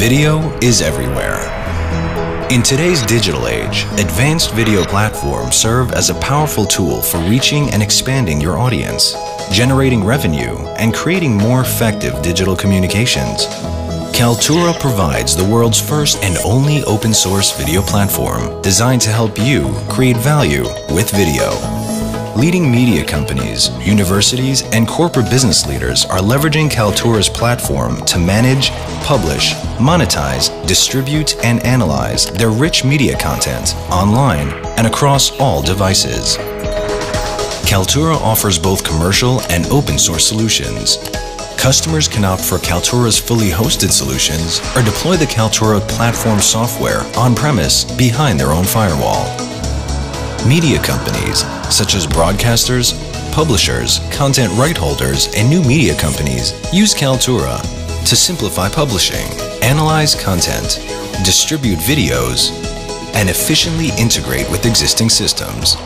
Video is everywhere. In today's digital age, advanced video platforms serve as a powerful tool for reaching and expanding your audience, generating revenue, and creating more effective digital communications. Kaltura provides the world's first and only open source video platform designed to help you create value with video. Leading media companies, universities, and corporate business leaders are leveraging Kaltura's platform to manage, publish, monetize, distribute, and analyze their rich media content online and across all devices. Kaltura offers both commercial and open source solutions. Customers can opt for Kaltura's fully hosted solutions or deploy the Kaltura platform software on-premise behind their own firewall. Media companies, such as broadcasters, publishers, content right holders, and new media companies, use Kaltura to simplify publishing, analyze content, distribute videos, and efficiently integrate with existing systems.